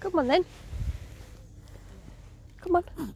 Come on then. Come on.